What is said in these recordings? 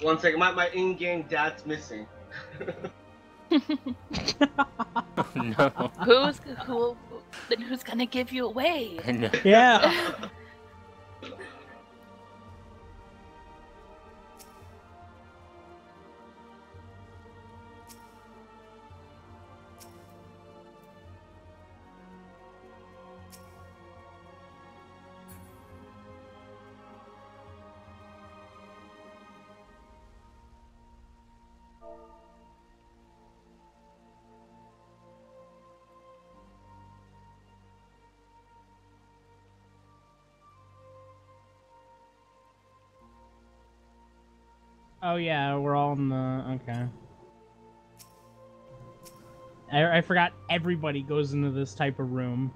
One second, my, my in-game dad's missing. Oh, no. Who's who? Then who's gonna give you away? no. Yeah. Oh yeah, we're all in the okay. I, I forgot everybody goes into this type of room.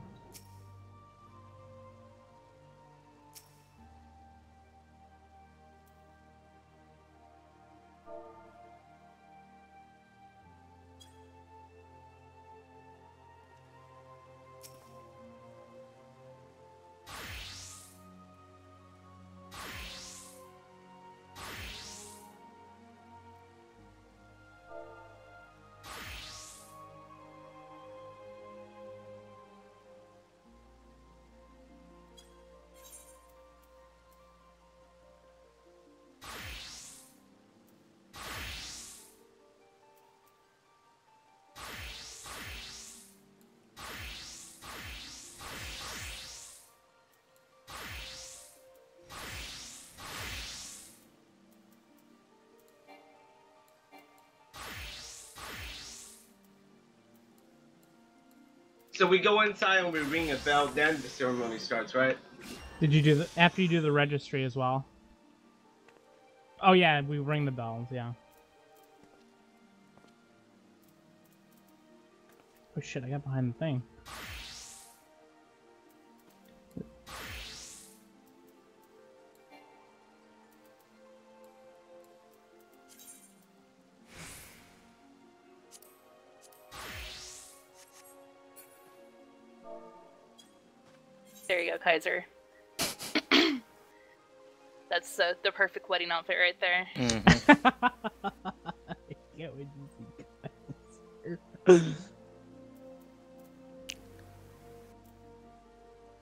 So we go inside and we ring a bell, then the ceremony starts, right? Did you do the after you do the registry as well? Oh yeah, we ring the bells. Yeah. Oh shit! I got behind the thing. There you go, Kaiser. That's uh, the perfect wedding outfit right there. Mhm. Yeah, we do see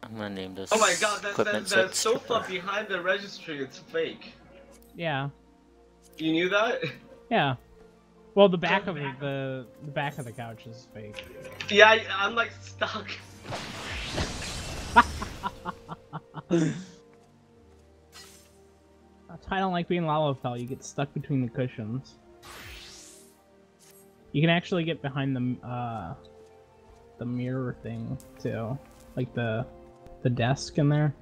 I'm gonna name this. Oh my god, that, that, that sofa stripper. behind the registry, it's fake. yeah, You knew that? yeah. Well, the back of it, the the back of the couch is fake. Yeah, I'm like stuck. That's why I don't like being Lalafell. You get stuck between the cushions. You can actually get behind the uh, the mirror thing too, like the the desk in there.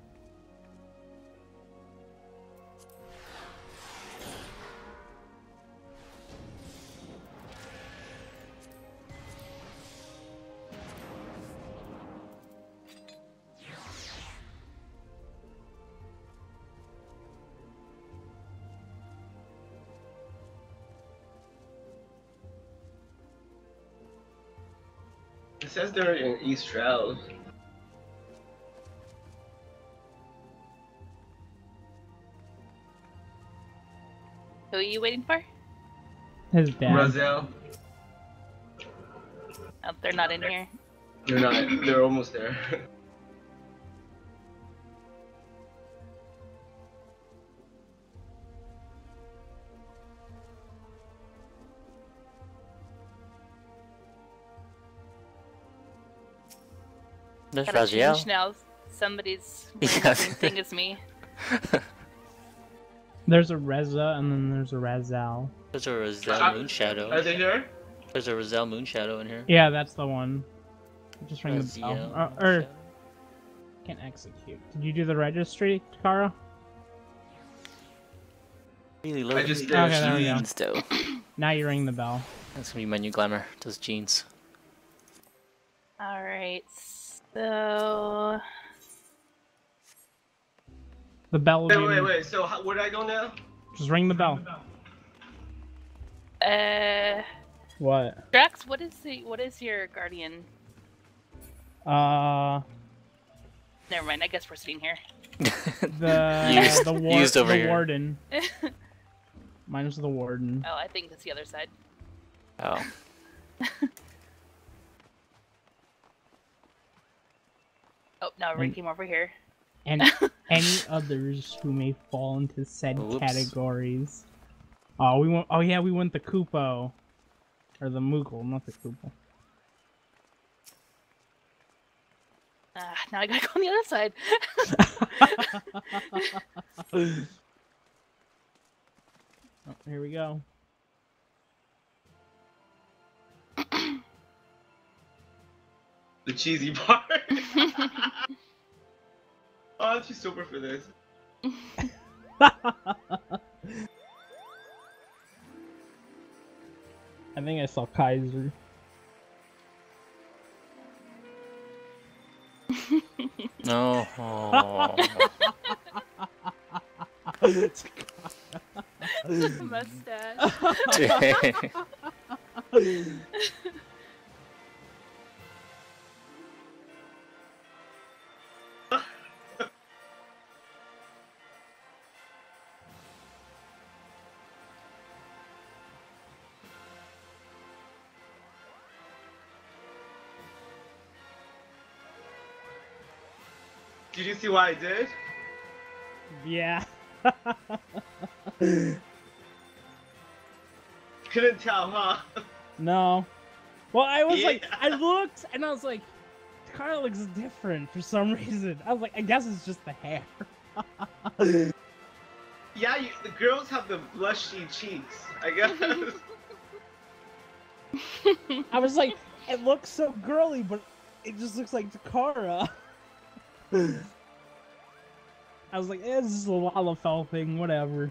They're in East Shroud. Who are you waiting for? His dad. Razel. Oh, they're not in here. They're not. They're almost there. There's Gotta change Raziel. now. Somebody's wearing Yeah. the same thing as me. There's a Reza and then there's a Razal. There's a Razel Uh, Moonshadow. Are they here? There's a Razel Moonshadow in here. Yeah, that's the one. Just ring the bell. Raziel Uh, or can't execute. Did you do the registry, Takara? Really low I just did. Okay, there we go. jeans though. Now you ring the bell. That's gonna be my new glamour. Does jeans. All right. So The bell Wait, wait, wait. So how, where do I go now? Just ring the bell. Uh, What? Drax, what is the what is your guardian? Uh, Never mind. I guess we're sitting here. the Used- the, war- used over the here. warden. Mine was the warden. Oh, I think it's the other side. Oh. Oh, no, Ray And- came over here. And any others who may fall into said Oops. categories. Oh, we want. Oh yeah, we want the Kupo, or the Moogle, not the Kupo. Ah, now I gotta go on the other side. Oh, here we go. The cheesy part. oh, I'm too super for this. I think I saw Kaiser. No. Oh. Mustache. See what I did? yeah. Couldn't tell, huh? no. Well, I was like, I looked and I was like, Takara looks different for some reason. I was like, I guess it's just the hair. Yeah, you, the girls have the blushy cheeks. I guess. I was like, it looks so girly, but it just looks like Takara. I was like, eh, this is a Lalafell thing, whatever.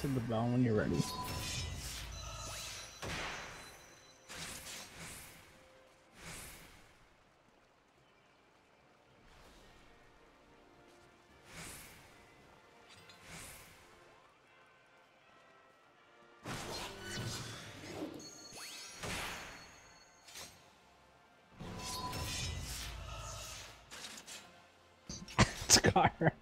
Hit the bell when you're ready. Scar.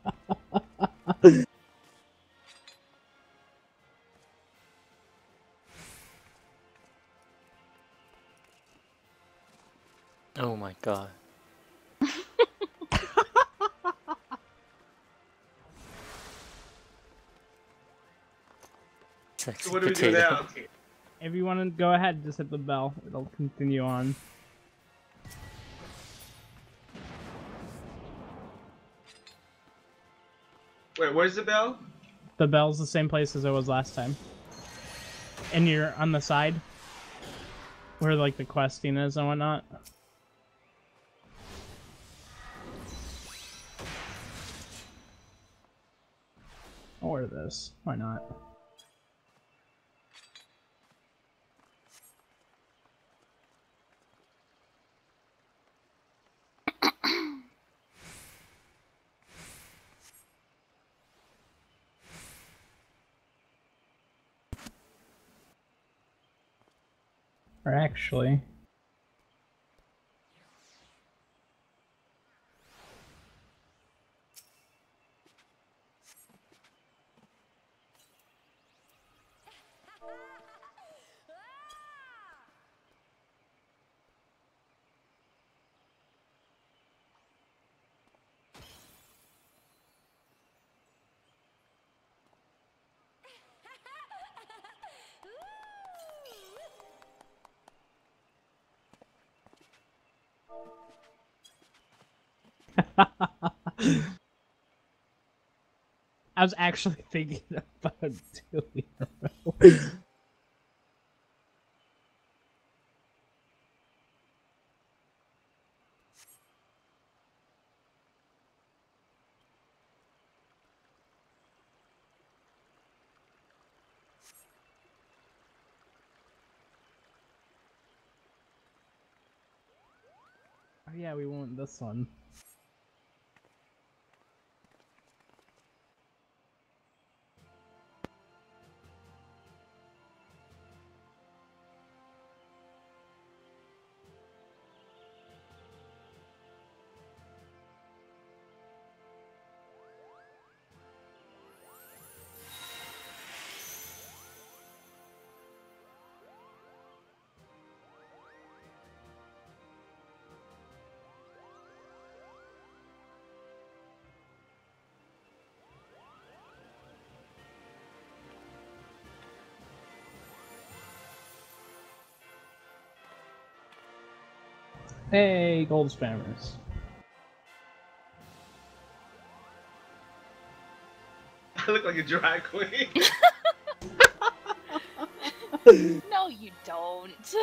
So what do we do potato. now? If you want to go ahead, just hit the bell. It'll continue on. Wait, where's the bell? The bell's the same place as it was last time. And you're on the side where like the questing is and whatnot. Or this. Why not? Actually, I was actually thinking about doing it. Oh yeah, we want this one. Hey, gold spammers. I look like a drag queen. No, you don't.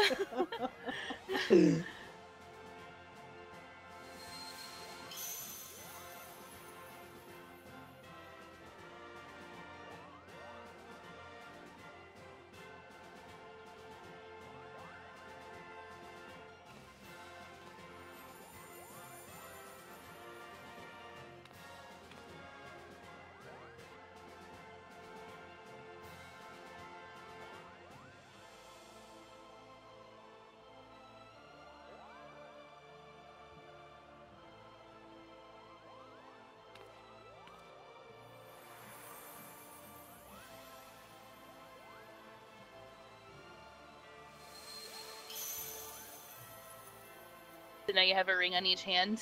So now you have a ring on each hand.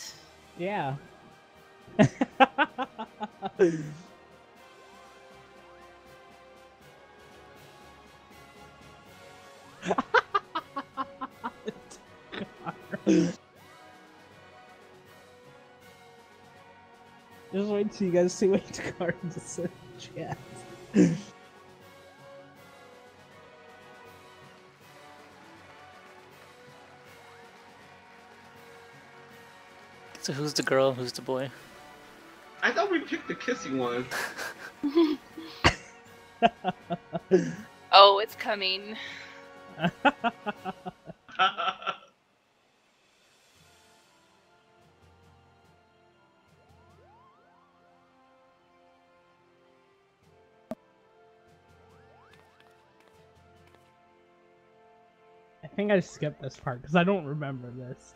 Yeah. Just wait till you guys see what cards in chat. So who's the girl? Who's the boy? I thought we picked the kissing one. Oh, it's coming. I think I skipped this part because I don't remember this.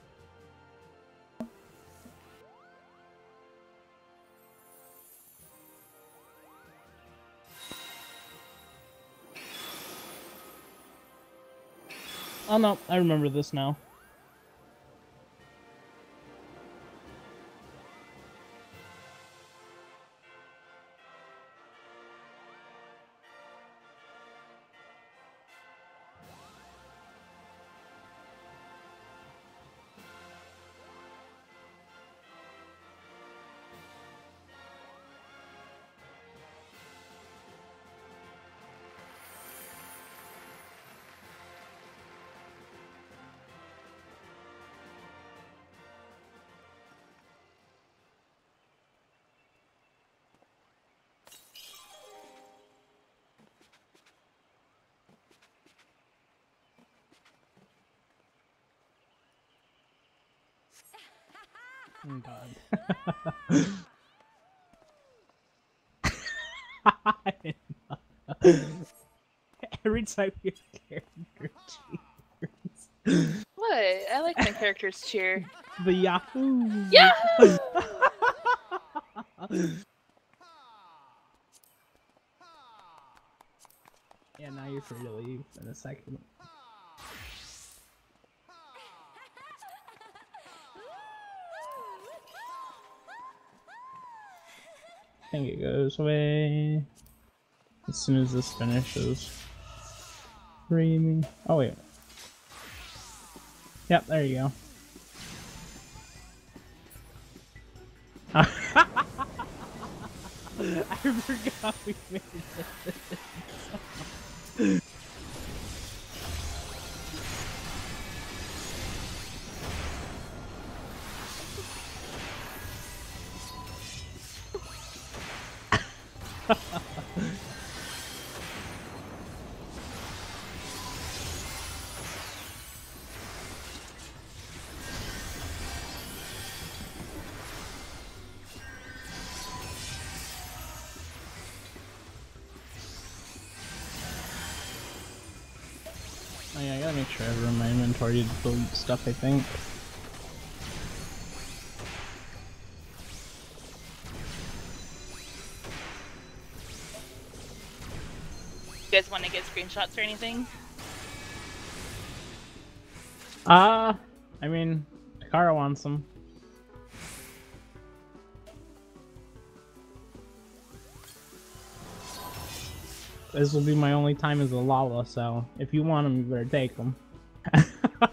Oh no, I remember this now. Oh god. Every time your character cheers. What? I like my character's cheer. The Yahoo! Yahoo! Yeah, now you're free to leave in a second. Think it goes away as soon as this finishes. Free me. Oh wait. Yep, there you go. I forgot we made this. inventory to delete stuff, I think. You guys want to get screenshots or anything? Uh, I mean, Takara wants them. This will be my only time as a Lala, so if you want them, you better take them. Okay,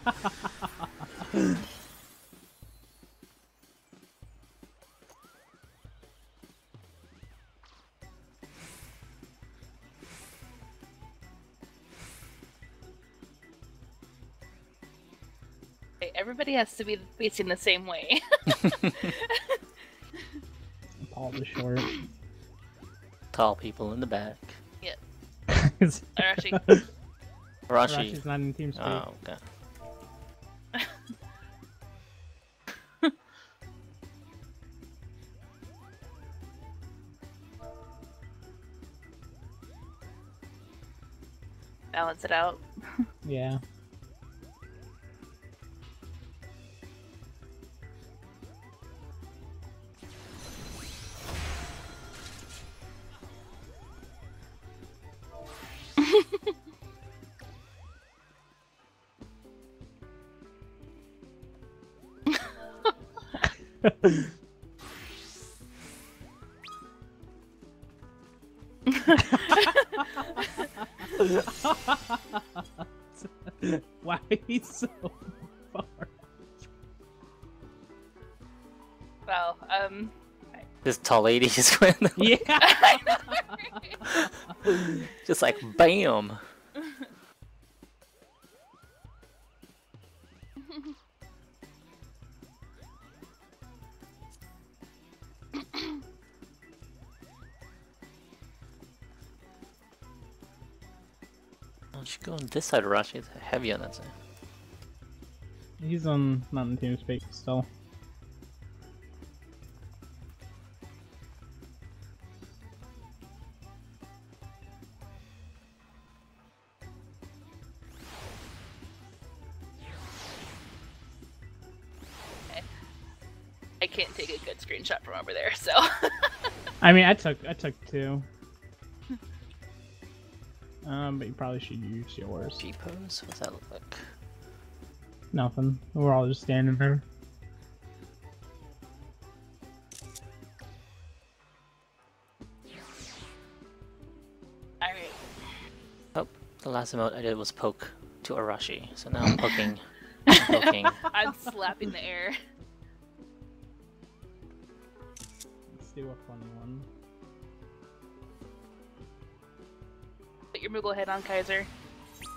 Everybody has to be facing the same way. Paul the short. Tall people in the back. or actually, Rashi. Rashi's not in team speak. Oh, okay. Balance it out. Yeah. Why he's so far? Well, um, This tall lady just went, Yeah. just like BAM! She go on this side of Rashi. It's heavy on that side. He's on Mountain in team speak still. I can't take a good screenshot from over there, so. I mean, I took I took two. Um, but you probably should use yours. G pose? What's that look like? Nothing. We're all just standing there. Alright. Oh, the last emote I did was poke to Arashi, so now I'm poking. I'm poking. I'm slapping the air. Let's do a funny one. Your Moogle head on, Kaiser.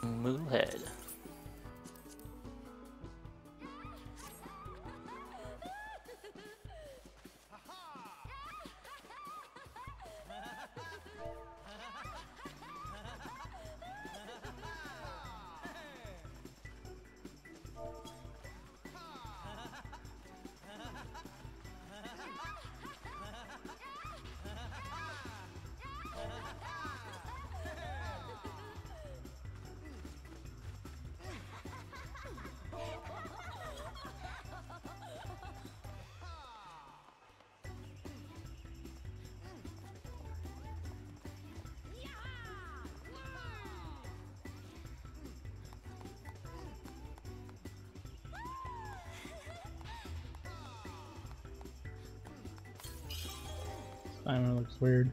Moonhead. Timer looks weird.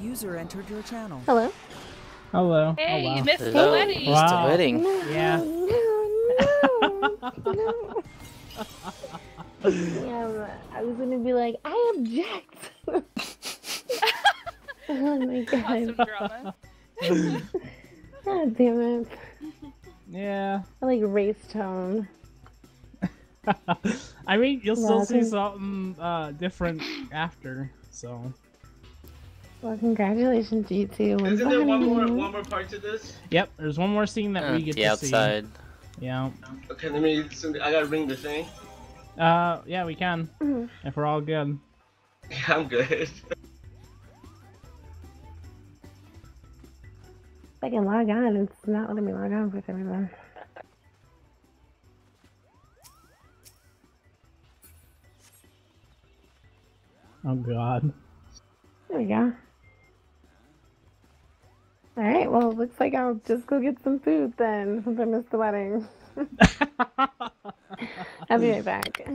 User entered your channel. Hello. Hello. Oh, hey, oh, wow. you missed Hello. the wedding. Missed the Wow. wedding. Yeah. Yeah, I was gonna be like, I object. oh my Awesome god. drama. God damn it. Yeah. I like race tone. I mean, you'll still Yeah, I see think- something uh, different after. So. Well, congratulations, you two. Isn't the there one more one more part to this? Yep. There's one more scene that Uh, we get the to outside. see. Yeah. Okay, let me. I gotta ring the thing. Uh, yeah, we can. Mhm. If we're all good. Yeah, I'm good. I can log on, it's not letting me log on for some reason. Oh God. There we go. Alright, well, it looks like I'll just go get some food then, since I missed the wedding. I'll be right back.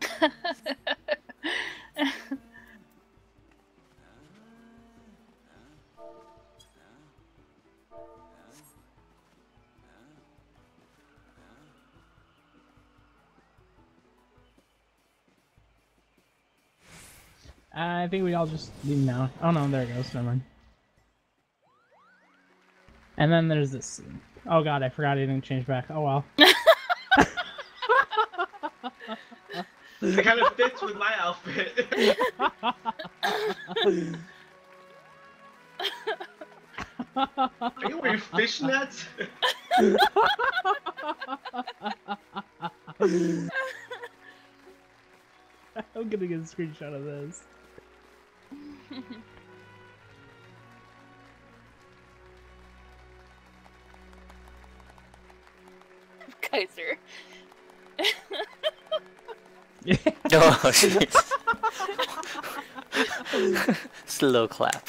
I think we all just leave now. Oh no, there it goes. Never mind. And then there's this scene. Oh God, I forgot I didn't change back. Oh well. It kind of fits with my outfit. Are you wearing fishnets? I'm gonna get a screenshot of this. Kaiser. Yeah. Oh, jeez. Slow clap.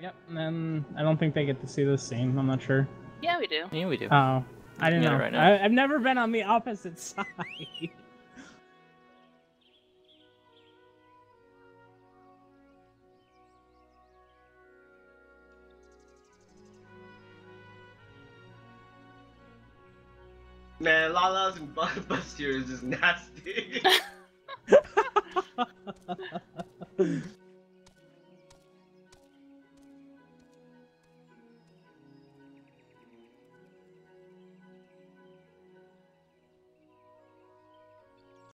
Yep. And then I don't think they get to see this scene. I'm not sure. Yeah, we do. Yeah, we do. Oh, I didn't Get know. right now. I, I've never been on the opposite side. Man, Lala's and Bu- Buster is just nasty.